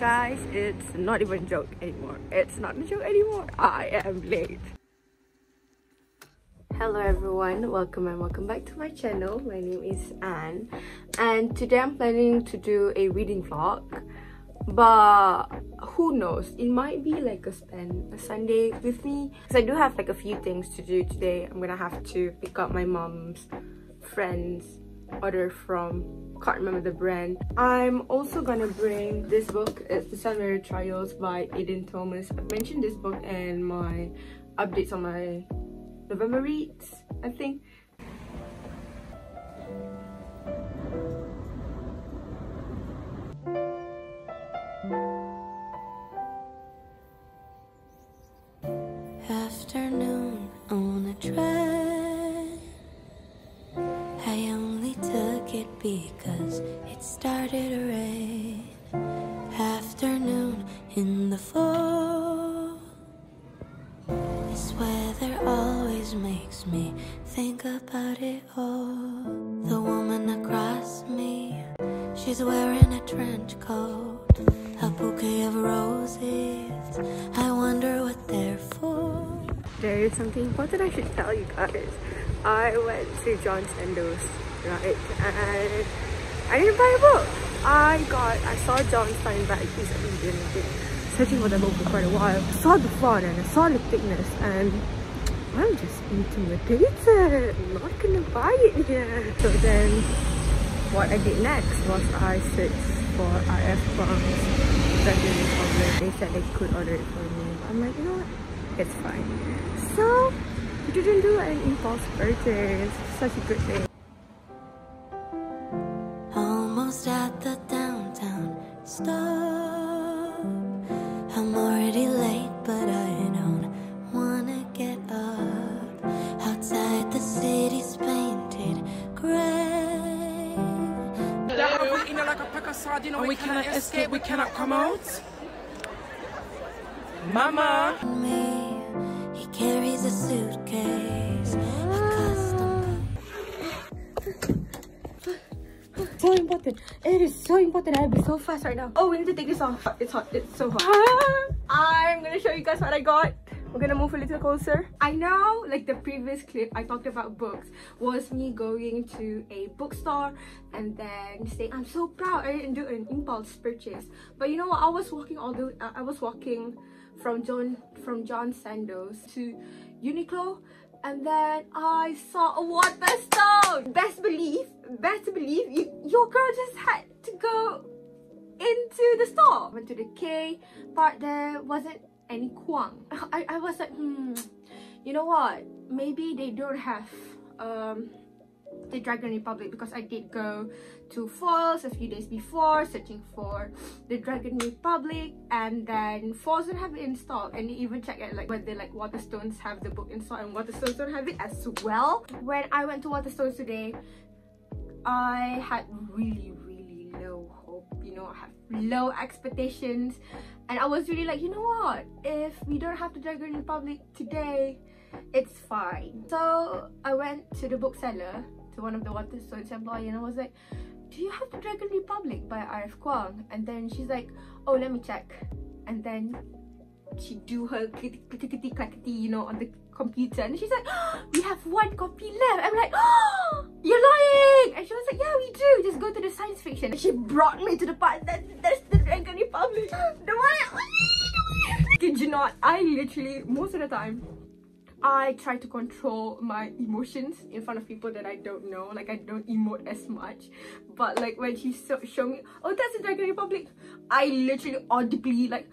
guys, it's not even a joke anymore. It's not a joke anymore. I am late. Hello everyone, welcome and welcome back to my channel. My name is Anne and today I'm planning to do a reading vlog but who knows it might be like a spend a sunday with me because i do have like a few things to do today i'm gonna have to pick up my mom's friends order from can't remember the brand. I'm also gonna bring this book it's the Sunbearer trials by Aiden Thomas. I've mentioned this book in my updates on my november reads i think. Afternoon on a train. Because it started to rain. Afternoon in the fall. This weather always makes me think about it all. The woman across me, she's wearing a trench coat, a bouquet of roses. I wonder what they're for. there is something important I should tell you guys. I went to John Sandoe's, right? And I didn't buy a book. I got, I saw John Steinbeck, East of Eden, I've been searching for the book for quite a while. I saw the font and I saw the thickness and I'm just intimidated. I'm not gonna buy it yet. So then what I did next was I searched for RF Dragon Republic. They said they could order it for me. I'm like, you know what? It's fine. So we didn't do an impulse purchase. Such a good thing. And we cannot escape, we cannot come out? Mama! Me, he carries a suitcase, a. So important. It is so important. I'll be so fast right now. Oh, we need to take this off. It's hot. It's so hot. Ah. I'm gonna show you guys what I got. We're gonna move a little closer. I know, like the previous clip I talked about books was me going to a bookstore and then saying I'm so proud I didn't do an impulse purchase. But you know what? I was walking all the uh, I was walking from John from John Sandoe's to Uniqlo and then I saw a water Waterstone. Best believe, best believe, you, your girl just had to go into the store. Went to the K part there wasn't any Kuang. I, I was like, hmm, you know what? Maybe they don't have um the Dragon Republic because I did go to Foyles a few days before searching for the Dragon Republic and then Foyles don't have it in stock and even check it like whether like Waterstones have the book in stock and Waterstones don't have it as well. When I went to Waterstones today, I had really really low hope, you know, I have low expectations and I was really like, you know what, if we don't have the Dragon Republic today, it's fine. So I went to the bookseller to one of the Waterstones employee and I was like, do you have the Dragon Republic by R.F. Kuang? And then she's like, oh, let me check. And then she do her clickety you know, on the computer. And she's like, oh, we have one copy left. I'm like, oh, you're lying. And she was like, yeah, we do. Just go to the science fiction. And she brought me to the part that that's the Dragon Republic. The one. Kid you not, I literally, most of the time, I try to control my emotions in front of people that I don't know. Like I don't emote as much. But like when she so showed me, oh that's the Dragon Republic, I literally audibly like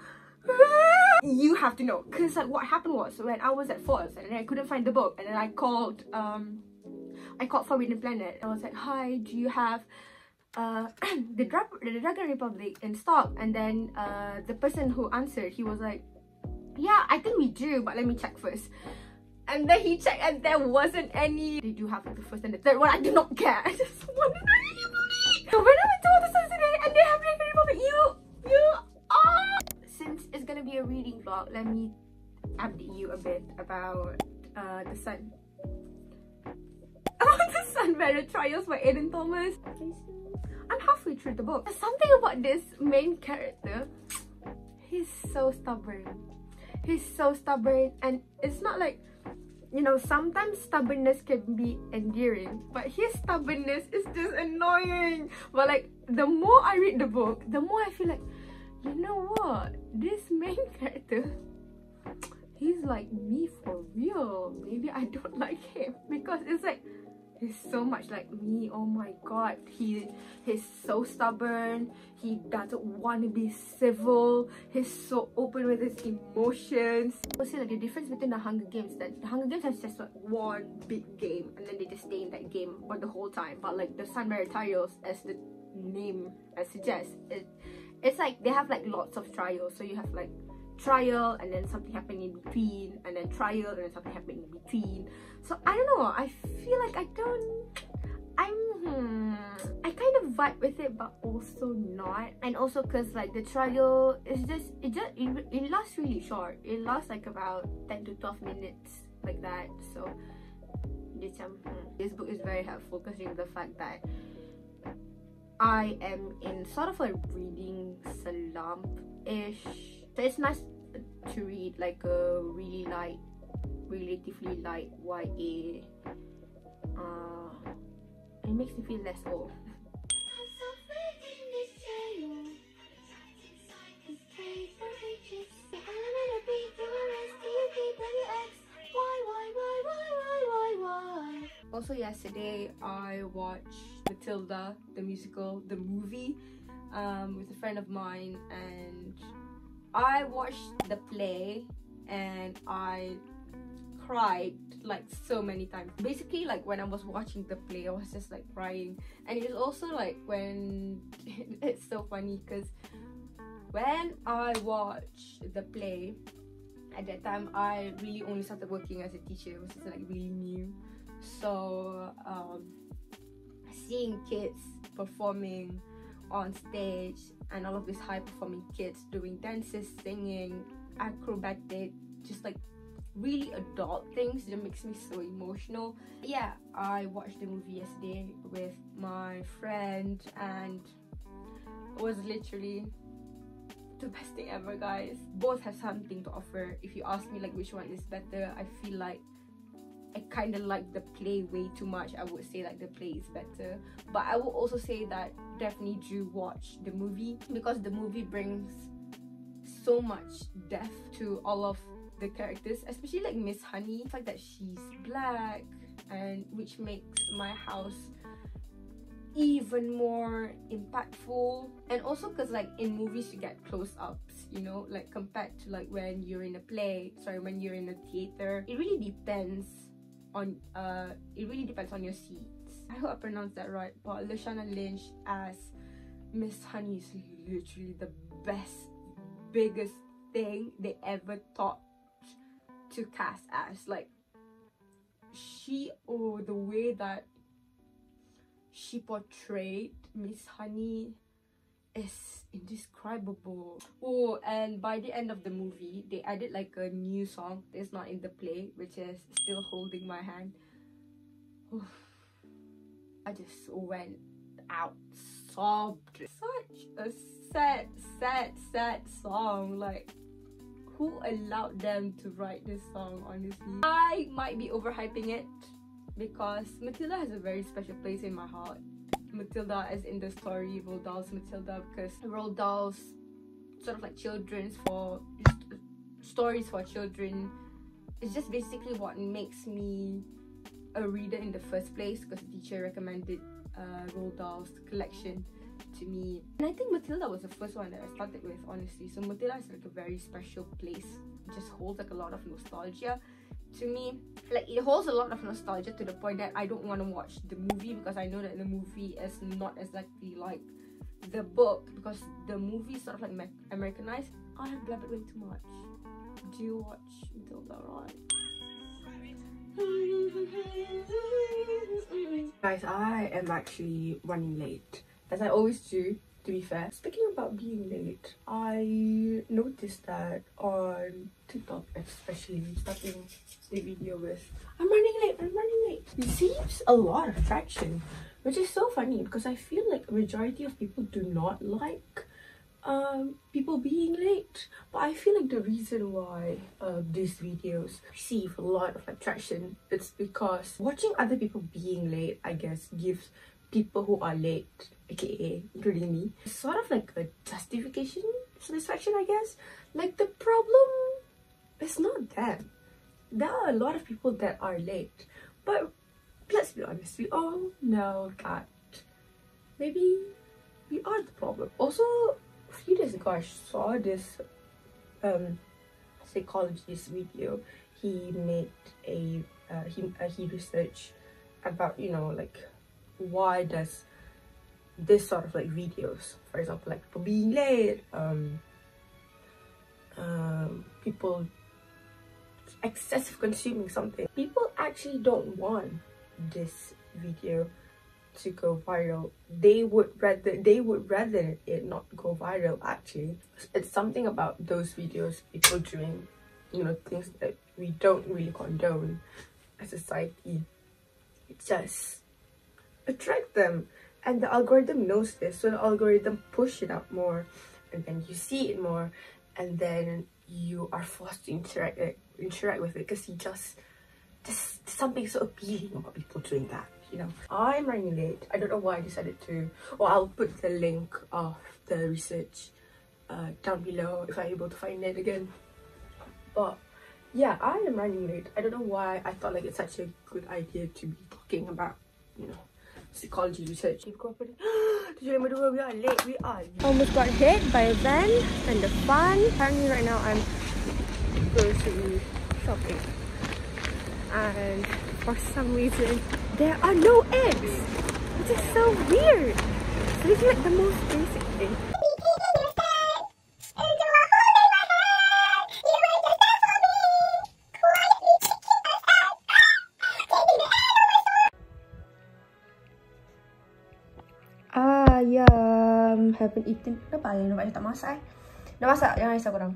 you have to know. Cause like what happened was when I was at Foyles and I couldn't find the book and then I called um I called Forbidden Planet. I was like, hi, do you have uh the, the Dragon Republic in stock? And then uh the person who answered, he was like, yeah, I think we do, but let me check first and then he checked and there wasn't any they do have like the first and the third one i do not care i just want the Dragon Republic so when i went to Waterstones today and they have Dragon Republic you you are since it's gonna be a reading vlog let me update you a bit about uh the sun oh the Sunbearer Trials by Aiden Thomas I'm halfway through the book. There's something about this main character he's so stubborn. He's so stubborn and it's not like you know, sometimes stubbornness can be endearing, but his stubbornness is just annoying. But like the more I read the book, the more I feel like, you know what? This main character, he's like me for real. Maybe I don't like him because it's like he's so much like me. Oh my god. He he's so stubborn. He doesn't want to be civil. He's so open with his emotions. See like the difference between the hunger games that the hunger games has just like one big game and then they just stay in that game for the whole time. But like the sunrise trials as the name suggests it it's like they have like lots of trials. So you have like trial and then something happening in between and then trial and then something happening in between. So i don't know. I feel like i don't i'm hmm, i kind of vibe with it but also not. And also because like the trial is just it just it, it lasts really short. It lasts like about 10 to 12 minutes like that. So hmm. this book is very helpful considering the fact that I am in sort of a reading slump-ish. So it's nice to read like a really light relatively light YA uh, it makes me feel less old. Also yesterday I watched Matilda the musical the movie um, with a friend of mine and I watched the play and I cried like so many times. Basically like when i was watching the play i was just like crying. And it was also like when it's so funny because when i watched the play at that time i really only started working as a teacher was just like really new. So um seeing kids performing on stage and all of these high performing kids doing dances singing acrobatic just like really adult things that makes me so emotional. Yeah i watched the movie yesterday with my friend and it was literally the best thing ever guys. Both have something to offer. If you ask me like which one is better i feel like I kind of like the play way too much. I would say like the play is better. But I will also say that definitely do watch the movie because the movie brings so much depth to all of the characters, especially like Miss Honey. The fact that she's black and which makes my house even more impactful and also because like in movies you get close-ups you know like compared to like when you're in a play sorry when you're in a theater it really depends on uh it really depends on your seats. I hope i pronounced that right but lashana lynch as miss honey is literally the best biggest thing they ever thought to cast as. Like she or oh, the way that she portrayed miss honey is indescribable. Oh and by the end of the movie they added like a new song that's not in the play which is still holding my hand. I just went out sobbed. Such a sad sad sad song. Like who allowed them to write this song honestly? I might be overhyping it because matilda has a very special place in my heart Matilda as in the story Roald Dahl's Matilda because Roald Dahl's sort of like children's for stories for children. It's just basically what makes me a reader in the first place because the teacher recommended uh, Roald Dahl's collection to me. And I think Matilda was the first one that I started with honestly. So Matilda is like a very special place. It just holds like a lot of nostalgia to me like it holds a lot of nostalgia to the point that I don't want to watch the movie because I know that the movie is not exactly like the book because the movie is sort of like Americanized. I have blabbered way too much. Do you watch Matilda right? Guys, I am actually running late as I always do to be fair. Speaking about being late, I noticed that on TikTok especially, starting the video with I'm running late, I'm running late. Seems a lot of traction, which is so funny because I feel like majority of people do not like um, people being late. late. But I feel like the reason why uh, these videos receive a lot of attraction it's because watching other people being late, I guess, gives people who are late, aka including me, sort of like a justification, satisfaction, I guess. Like the problem is not them. There are a lot of people that are late, but let's be honest, we all know that maybe we are the problem. Also, a few days ago, I saw this um, psychologist video. He made a uh, he uh, he researched about you know like why does this sort of like videos, for example, like people being late, um, um, people excessive consuming something. People actually don't want this video to go viral. They would rather they would rather it not go viral actually. It's something about those videos people doing you know things that we don't really condone as a society it just attract them and the algorithm knows this so the algorithm push it up more and then you see it more and then you are forced to interact interact with it because you just there's something so appealing about people doing that you know. I'm running late. I don't know why i decided to or i'll put the link of the research uh, down below if i'm able to find it again. But yeah i am running late. I don't know why i thought like it's such a good idea to be talking about you know psychology research. We are late we are. Almost got hit by a van and the fun apparently right now i'm grocery shopping. And for some reason there are no eggs. Which is so weird. So this is like the most basic thing Ayam. Haven't eaten. Kenapa ayam? Nampak tak masak eh? Dah masak jangan risau korang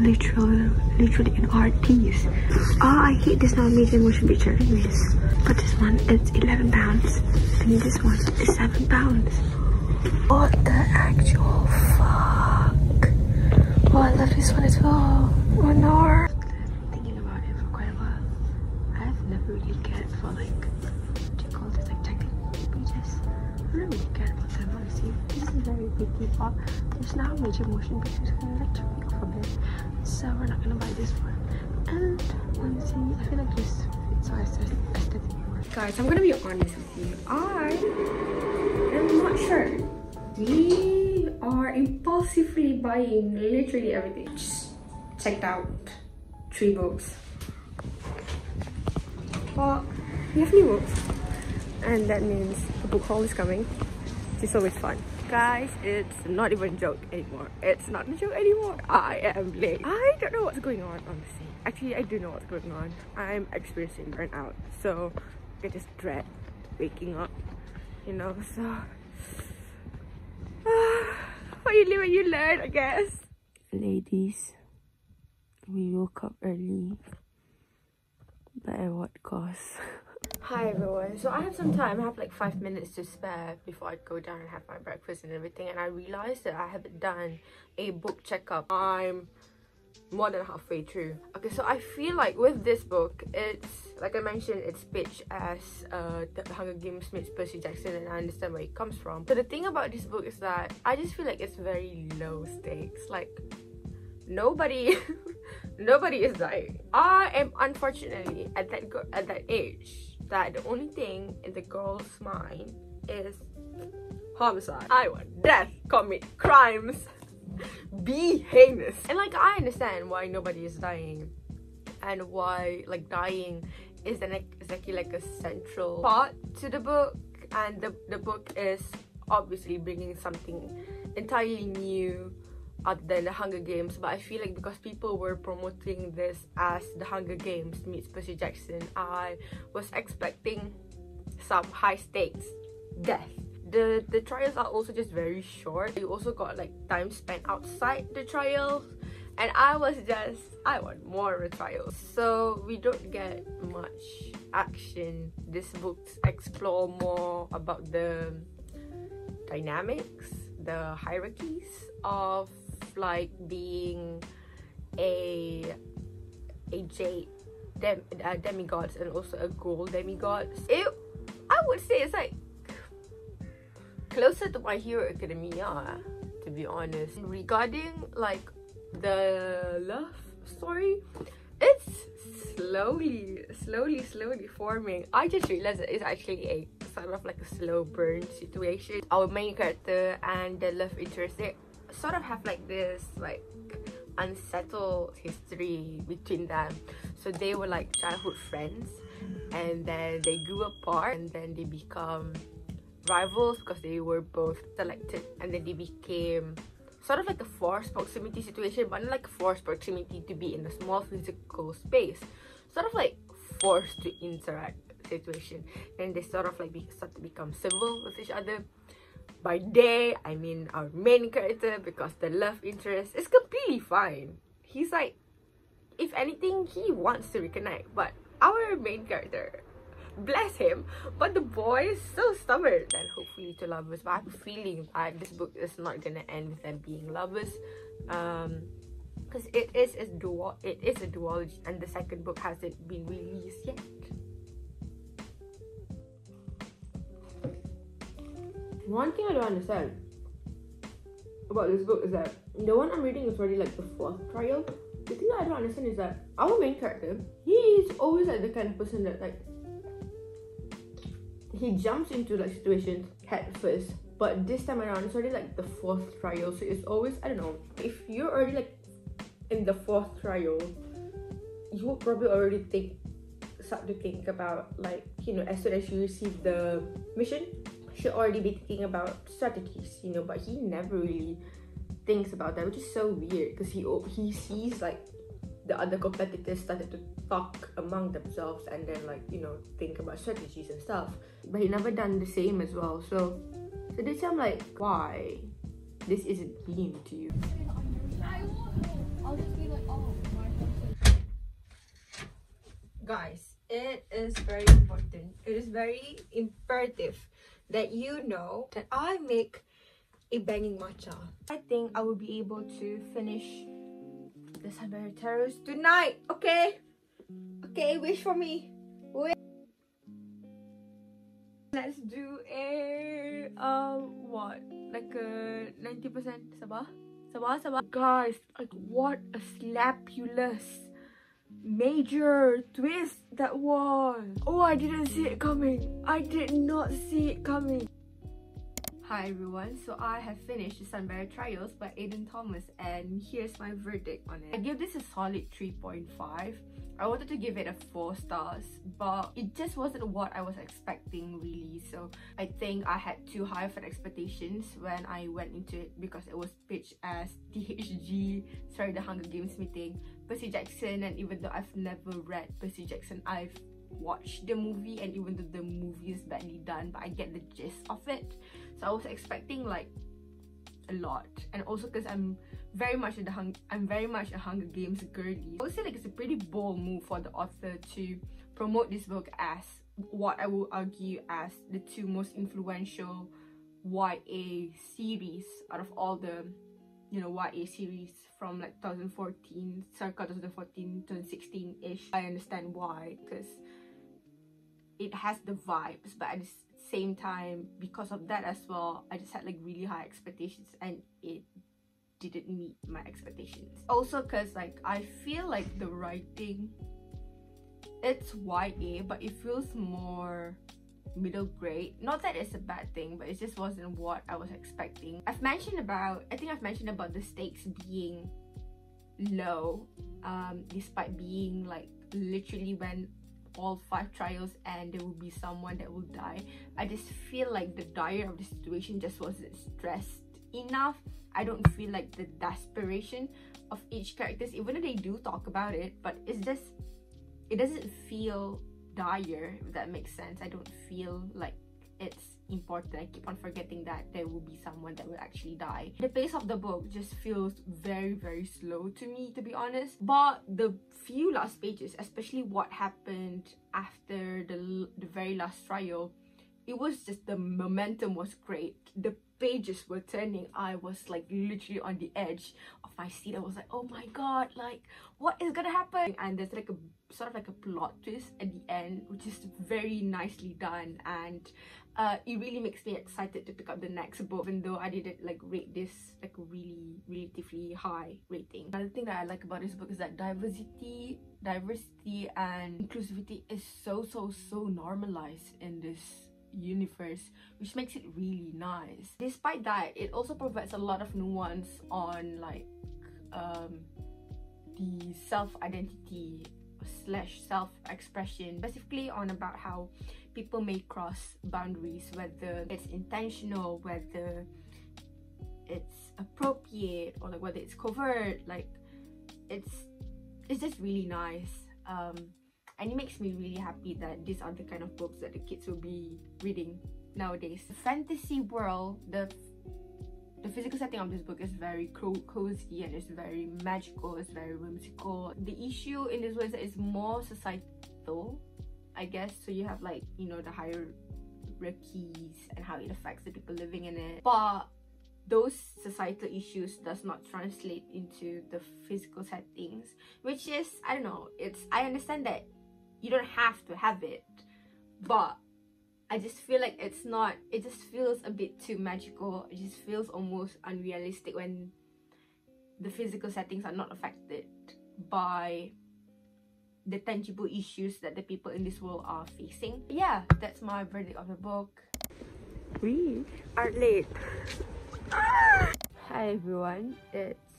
literally literally an art piece. Oh, I hate this non-major motion picture anyways. But this one it's 11 pounds. And this one is 7 pounds. What the actual fuck? Oh, I love this one as well. Oh no. Thinking about it for quite a while. I've never really cared for like, what do you call this, like technical pages. I don't really care about them honestly. This is very big depot. There's now major motion pictures going So we're not gonna buy this one. And I feel like this fits our aesthetic more. Guys, I'm gonna be honest with you. I am not sure. We are impulsively buying literally everything. Just checked out three books. But we have new books. And that means a book haul is coming. It's always fun. Guys, it's not even a joke anymore. It's not a joke anymore. I am late. I don't know what's going on, honestly. Actually, I do know what's going on. I'm experiencing burnout. So, I just dread waking up, you know, so... What you live you learn, I guess. Ladies, we woke up early. But at what cost? Hi everyone. So I have some time. I have like five minutes to spare before I go down and have my breakfast and everything. And I realized that I haven't done a book checkup. I'm more than halfway through. Okay, so I feel like with this book, it's like I mentioned, it's pitched as uh, the Hunger Games meets Percy Jackson, and I understand where it comes from. So the thing about this book is that I just feel like it's very low stakes. Like nobody, nobody is dying. I am unfortunately at that at that age that the only thing in the girl's mind is homicide. I want death, commit crimes be heinous. And like I understand why nobody is dying and why like dying is an exactly like a central part to the book and the, the book is obviously bringing something entirely new other than the Hunger Games but I feel like because people were promoting this as the Hunger Games meets Percy Jackson I was expecting some high stakes death. The the trials are also just very short. You also got like time spent outside the trials and i was just i want more trials. So we don't get much action. This book explore more about the dynamics the hierarchies of like being a a jade dem, uh, demigods and also a gold demigod it i would say it's like closer to My Hero Academia, to be honest. Regarding like the love story, it's slowly, slowly, slowly forming. I just realized it's actually a sort of like a slow burn situation. Our main character and the love interest, they sort of have like this like unsettled history between them. So they were like childhood friends and then they grew apart and then they become rivals because they were both selected and then they became sort of like a forced proximity situation but not like forced proximity to be in a small physical space. Sort of like forced to interact situation. And they sort of like be, start to become civil with each other by day i mean our main character because the love interest is completely fine. He's like if anything he wants to reconnect but our main character bless him but the boy is so stubborn. And hopefully to lovers but i have a feeling that this book is not gonna end with them being lovers. Um because it is a dual it is a duology and the second book hasn't been released yet one thing i don't understand about this book is that the one i'm reading is already like the fourth trial. The thing that i don't understand is that our main character he is always like the kind of person that like he jumps into like situations head first. But this time around it's already like the fourth trial. So it's always i don't know if you're already like in the fourth trial you will probably already think start to think about like you know as soon as you receive the mission should already be thinking about strategies you know but he never really thinks about that which is so weird because he he sees like the other competitors started to talk among themselves and then like you know think about strategies and stuff. But he never done the same as well so so this i'm like why? This isn't being to you. Guys it is very important. It is very imperative that you know that i make a banging matcha i think i will be able to finish the Sunbearer Trials tonight, okay? Okay, wish for me. Wait. Let's do a, uh, what? Like a 90% Sabah? Sabah, Sabah. Guys, like what a slapulous major twist that was. Oh, I didn't see it coming. I did not see it coming. Hi everyone, so I have finished the Sunbearer Trials by Aiden Thomas and here's my verdict on it. I give this a solid 3.5. I wanted to give it a 4 stars but it just wasn't what I was expecting really so I think I had too high of expectations when I went into it because it was pitched as THG, sorry the Hunger Games meeting, Percy Jackson and even though I've never read Percy Jackson I've watched the movie and even though the movie is badly done but I get the gist of it. So I was expecting like a lot. And also because i'm very much the hung i'm very much a hunger games girly. I would say like it's a pretty bold move for the author to promote this book as what i will argue as the two most influential ya series out of all the you know ya series from like 2014 circa 2014 2016ish i understand why because it has the vibes but at the same time because of that as well i just had like really high expectations and it didn't meet my expectations. Also because like i feel like the writing it's ya but it feels more middle grade. Not that it's a bad thing but it just wasn't what i was expecting. I've mentioned about i think i've mentioned about the stakes being low um despite being like literally when all five trials and there will be someone that will die. I just feel like the dire of the situation just wasn't stressed enough. I don't feel like the desperation of each characters even though they do talk about it but it's just it doesn't feel dire if that makes sense. I don't feel like it's important. I keep on forgetting that there will be someone that will actually die. The pace of the book just feels very very slow to me to be honest. But the few last pages especially what happened after the the very last trial it was just the momentum was great. The pages were turning. I was like literally on the edge of my seat. I was like oh my god like what is gonna happen? And there's like a sort of like a plot twist at the end which is very nicely done and uh, it really makes me excited to pick up the next book even though I didn't like rate this like really relatively high rating. Another thing that I like about this book is that diversity, diversity and inclusivity is so so so normalized in this universe which makes it really nice. Despite that, it also provides a lot of nuance on like um, the self-identity slash self-expression specifically on about how people may cross boundaries whether it's intentional whether it's appropriate or like whether it's covert like it's it's just really nice. Um and it makes me really happy that these are the kind of books that the kids will be reading nowadays. The fantasy world the the physical setting of this book is very co cozy and it's very magical it's very whimsical the issue in this one is that it's more societal I guess. So you have like, you know, the hierarchies and how it affects the people living in it. But those societal issues does not translate into the physical settings, which is, I don't know, it's, I understand that you don't have to have it, but I just feel like it's not, it just feels a bit too magical. It just feels almost unrealistic when the physical settings are not affected by the tangible issues that the people in this world are facing. Yeah, that's my verdict of the book. We are late. Hi everyone, it's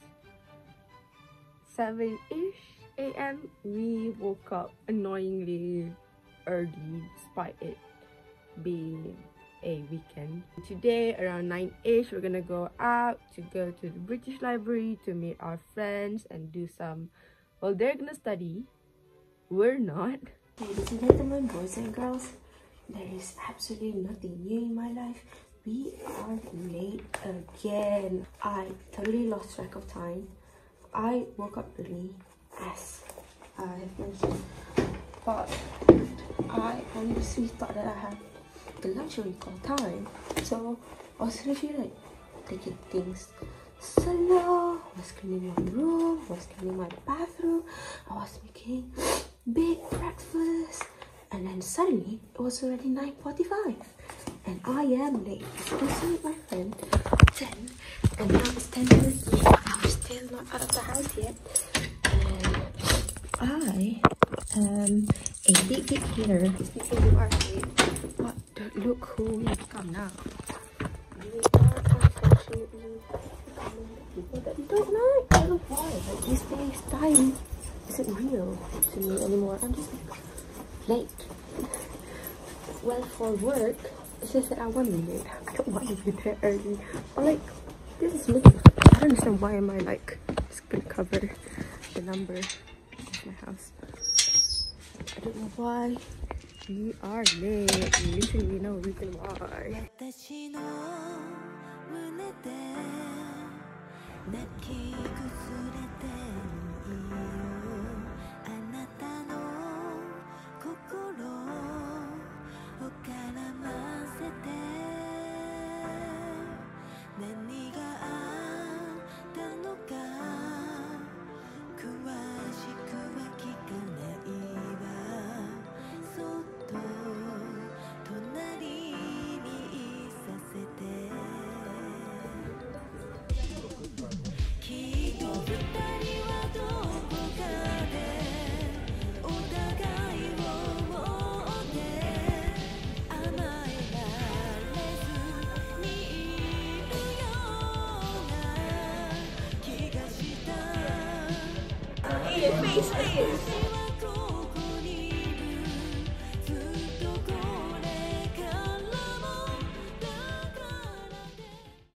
7-ish a.m. We woke up annoyingly early despite it being a weekend. Today around 9ish we're gonna go out to go to the British Library to meet our friends and do some well they're gonna study we're not. Ladies and gentlemen, boys and girls, there is absolutely nothing new in my life. We are late again. I totally lost track of time. I woke up early, as I have mentioned, but I honestly thought that I had the luxury called time. So I was literally like taking things slow. I was cleaning my room, I was cleaning my bathroom, I was making big breakfast. And then suddenly it was already 9.45 and I am late. Was supposed my friend 10 and now it's 10 minutes. Late and we're still not out of the house yet. And I am a big big of but look who we've come now. Don't. I don't know why. Like these days time isn't real to me anymore. I'm just late. Well, for work, it's just that I want to be late. I don't want to be there early. Or like, this is me. I don't understand why am I like just gonna cover the number of my house. I don't know why. We are lit. Listen, you know, we can why. Please.